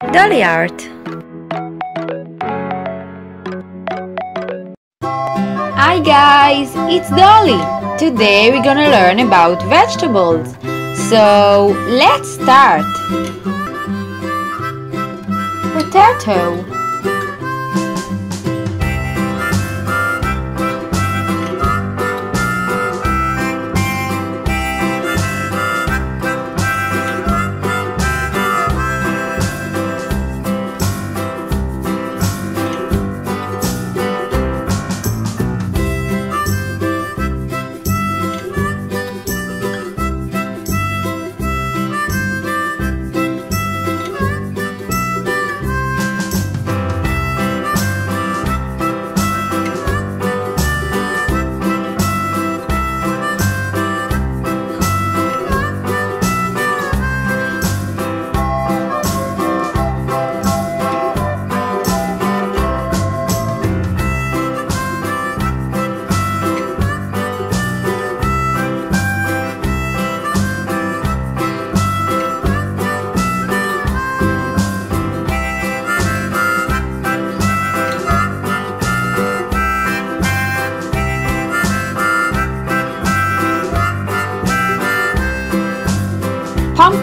Dolly Art. Hi guys, it's Dolly. Today we're gonna learn about vegetables. So let's start. Potato.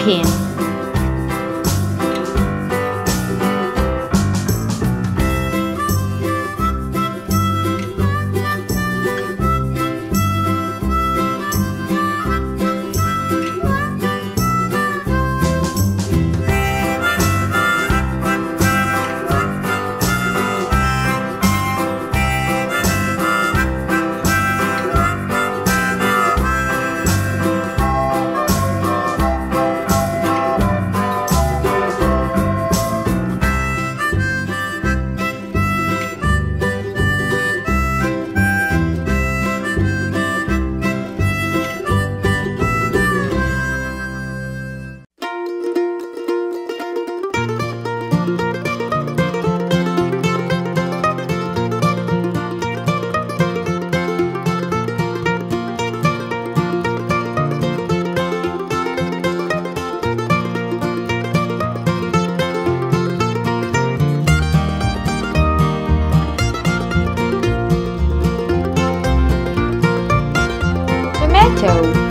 King. plateau.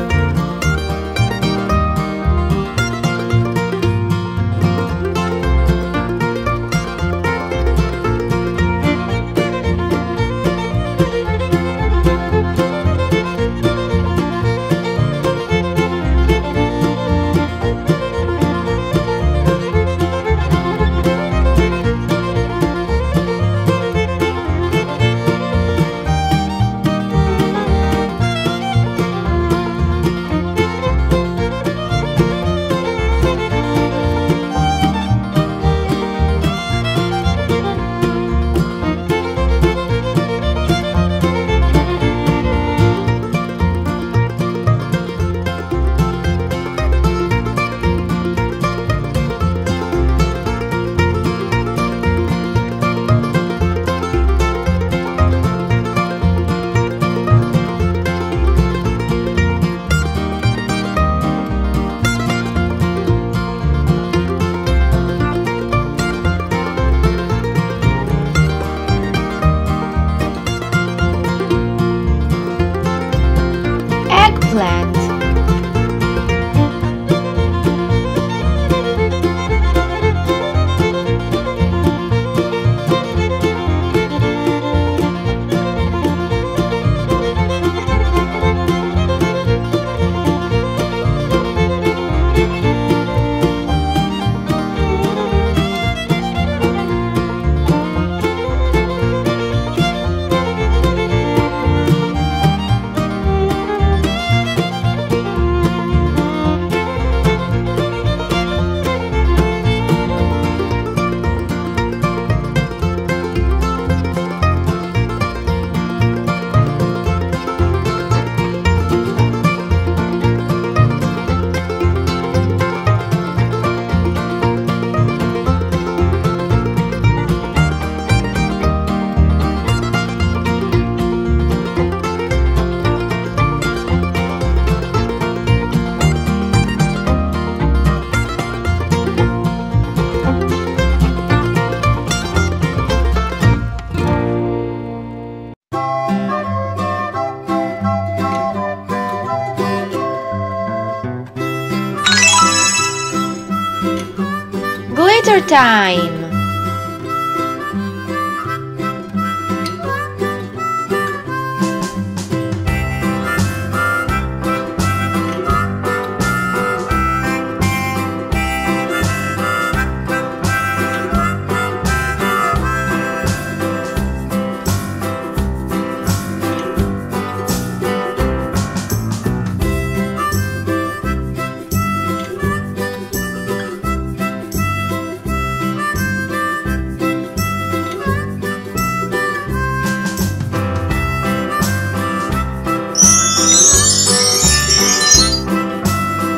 Time!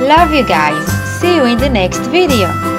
Love you guys. See you in the next video.